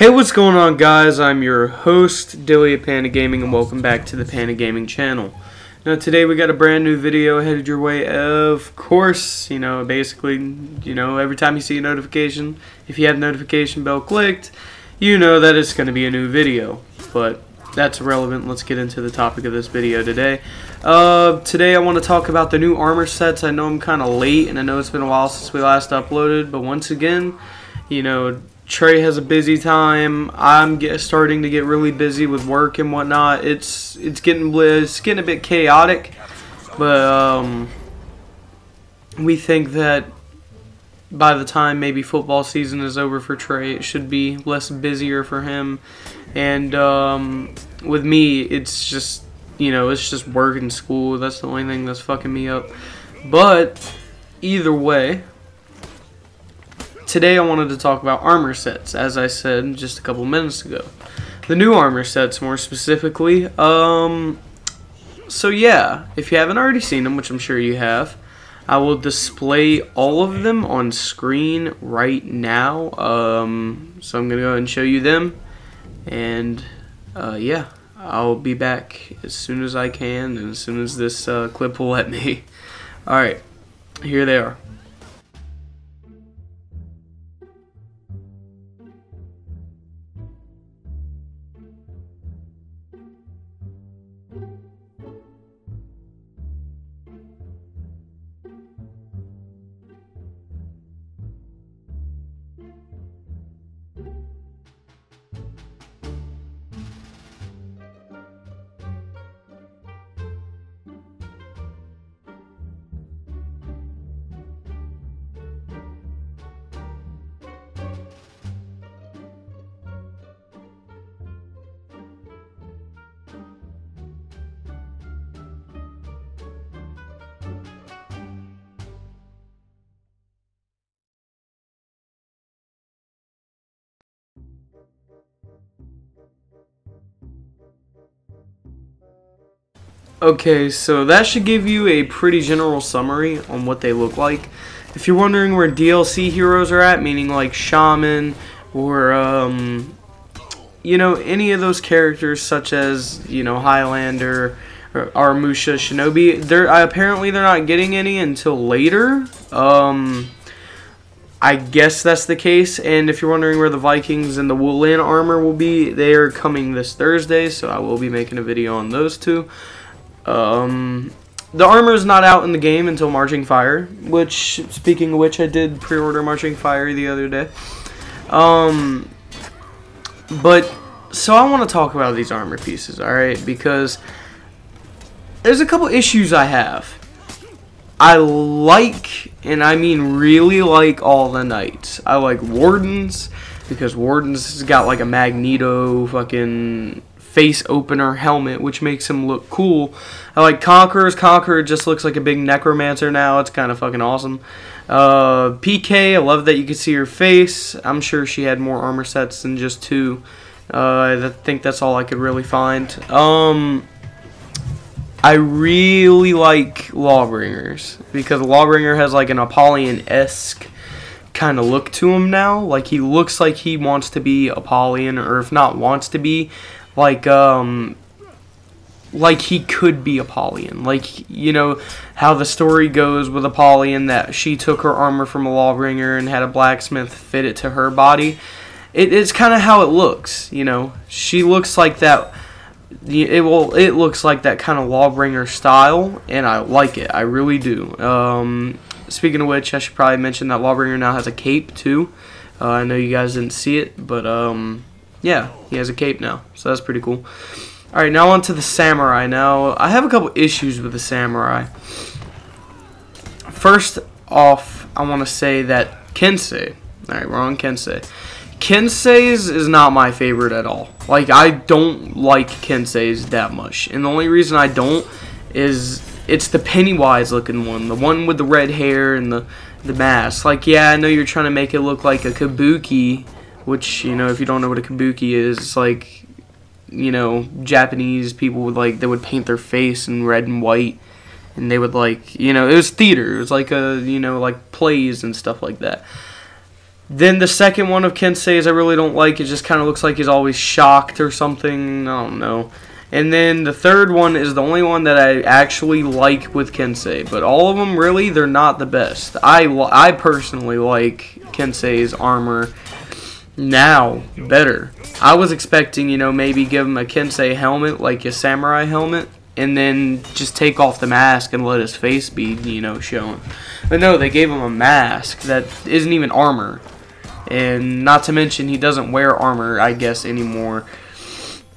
Hey, what's going on, guys? I'm your host, Dilly at Panic Gaming, and welcome back to the Panic Gaming channel. Now, today we got a brand new video headed your way. Of course, you know, basically, you know, every time you see a notification, if you have notification bell clicked, you know that it's going to be a new video. But that's irrelevant. Let's get into the topic of this video today. Uh, today I want to talk about the new armor sets. I know I'm kind of late, and I know it's been a while since we last uploaded, but once again, you know, Trey has a busy time. I'm get, starting to get really busy with work and whatnot. It's it's getting it's getting a bit chaotic, but um, we think that by the time maybe football season is over for Trey, it should be less busier for him. And um, with me, it's just you know it's just work and school. That's the only thing that's fucking me up. But either way, Today I wanted to talk about armor sets, as I said just a couple minutes ago. The new armor sets, more specifically. Um, so yeah, if you haven't already seen them, which I'm sure you have, I will display all of them on screen right now. Um, so I'm going to go ahead and show you them. And uh, yeah, I'll be back as soon as I can and as soon as this uh, clip will let me. Alright, here they are. Okay, so that should give you a pretty general summary on what they look like. If you're wondering where DLC heroes are at, meaning like Shaman or, um, you know, any of those characters such as, you know, Highlander or Aramusha, Shinobi, they're apparently they're not getting any until later. Um, I guess that's the case. And if you're wondering where the Vikings and the Wu Lin armor will be, they are coming this Thursday, so I will be making a video on those two. Um, the armor is not out in the game until Marching Fire, which, speaking of which, I did pre-order Marching Fire the other day. Um, but, so I want to talk about these armor pieces, alright, because there's a couple issues I have. I like, and I mean really like all the knights. I like Wardens, because Wardens has got like a Magneto fucking face opener helmet, which makes him look cool. I like Conquerors. Conqueror just looks like a big necromancer now. It's kind of fucking awesome. Uh, PK, I love that you can see her face. I'm sure she had more armor sets than just two. Uh, I think that's all I could really find. Um, I really like Lawbringers because Lawbringer has like an Apollyon-esque kind of look to him now. Like he looks like he wants to be Apollyon, or if not wants to be, like um like he could be Apollyon. Like, you know, how the story goes with Apollyon that she took her armor from a lawbringer and had a blacksmith fit it to her body. It, it's kind of how it looks, you know. She looks like that. It will. It looks like that kind of lawbringer style, and I like it. I really do. Um, speaking of which, I should probably mention that lawbringer now has a cape too. Uh, I know you guys didn't see it, but um, yeah, he has a cape now, so that's pretty cool. Alright, now on to the samurai. Now, I have a couple issues with the samurai. First off, I want to say that Kensei, alright, we're on Kensei. Kensei's is not my favorite at all. Like, I don't like Kensei's that much. And the only reason I don't is it's the Pennywise looking one. The one with the red hair and the, the mask. Like, yeah, I know you're trying to make it look like a Kabuki which you know if you don't know what a kabuki is it's like you know japanese people would like they would paint their face in red and white and they would like you know it was theater it was like a you know like plays and stuff like that Then the second one of Kensei's I really don't like. It just kind of looks like he's always shocked or something. I don't know. And then the third one is the only one that I actually like with Kensei. But all of them, really, they're not the best. I, I personally like Kensei's armor now better. I was expecting, you know, maybe give him a Kensei helmet, like a samurai helmet, and then just take off the mask and let his face be, you know, shown. But no, they gave him a mask that isn't even armor. And not to mention, he doesn't wear armor, I guess, anymore.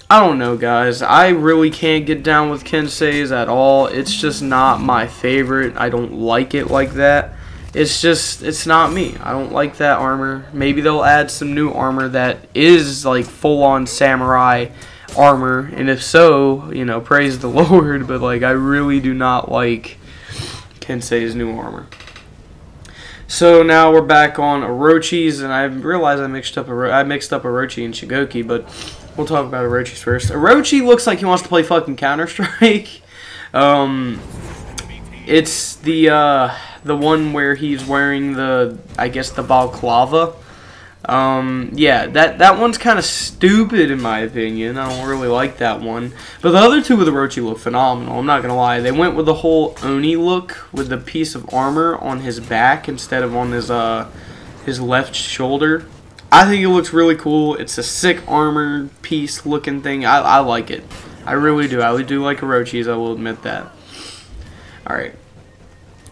I don't know, guys. I really can't get down with Kensei's at all. It's just not my favorite. I don't like it like that. It's just, it's not me. I don't like that armor. Maybe they'll add some new armor that is like full-on samurai armor. And if so, you know, praise the Lord. But like, I really do not like Kensei's new armor. So now we're back on Orochi's, and I realize I mixed up Oro I mixed up Orochi and Shugoki, but we'll talk about Orochi's first. Orochi looks like he wants to play fucking Counter Strike. um, it's the uh, the one where he's wearing the I guess the balaclava. Um, yeah, that, that one's kind of stupid in my opinion. I don't really like that one. But the other two with the Orochi look phenomenal. I'm not going to lie. They went with the whole Oni look with the piece of armor on his back instead of on his, uh, his left shoulder. I think it looks really cool. It's a sick armor piece looking thing. I, I like it. I really do. I do like Orochi's. I will admit that. Alright.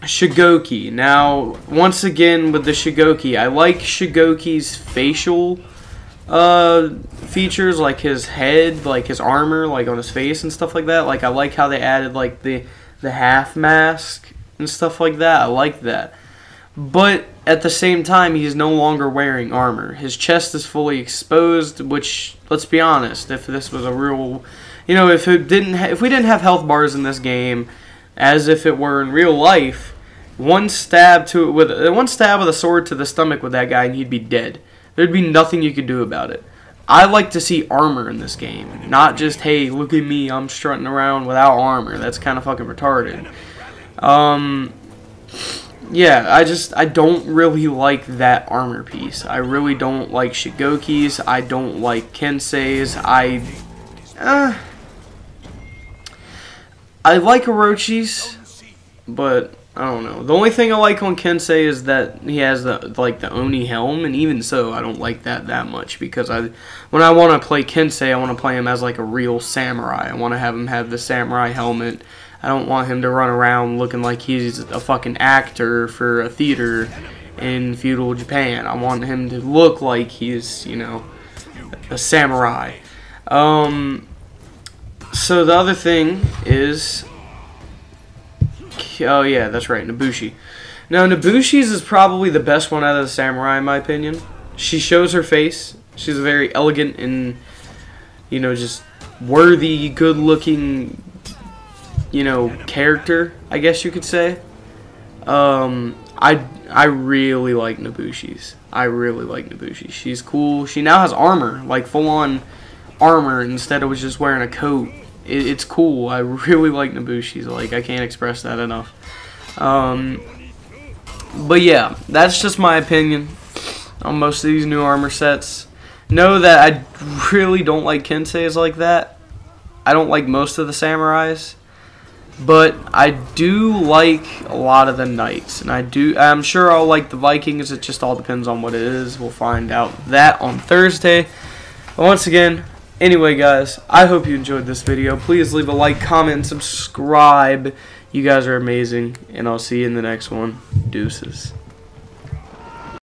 Shugoki. Now, once again with the Shugoki, I like Shugoki's facial uh, features, like his head, like his armor, like on his face and stuff like that. Like I like how they added like the the half mask and stuff like that. I like that. But at the same time, he's no longer wearing armor. His chest is fully exposed, which let's be honest, if this was a real, you know, if it didn't, if we didn't have health bars in this game, as if it were in real life, one stab to with one stab with a sword to the stomach with that guy, and he'd be dead. There'd be nothing you could do about it. I like to see armor in this game, not just hey, look at me, I'm strutting around without armor. That's kind of fucking retarded. Um, yeah, I just I don't really like that armor piece. I really don't like Shugoki's. I don't like Kensei's. I, uh, I like Orochi's, but I don't know. The only thing I like on Kensei is that he has the like the Oni helm, and even so, I don't like that that much because I, when I want to play Kensei, I want to play him as like a real samurai. I want to have him have the samurai helmet. I don't want him to run around looking like he's a fucking actor for a theater in feudal Japan. I want him to look like he's you know a samurai. Um, so the other thing is Oh yeah, that's right, Nobushi. Now Nobushi's is probably the best one out of the samurai in my opinion. She shows her face. She's a very elegant and you know just worthy, good-looking you know character, I guess you could say. Um, I I really like Nobushi's. I really like Nobushi. She's cool. She now has armor, like full-on armor instead of just wearing a coat it, it's cool. I really like Nobushi's. Like I can't express that enough. Um, but yeah, that's just my opinion on most of these new armor sets. Know that I really don't like Kensei's like that. I don't like most of the samurais, but I do like a lot of the knights, and I do. I'm sure I'll like the Vikings. It just all depends on what it is. We'll find out that on Thursday. But once again, Anyway, guys, I hope you enjoyed this video. Please leave a like, comment, and subscribe. You guys are amazing, and I'll see you in the next one. Deuces.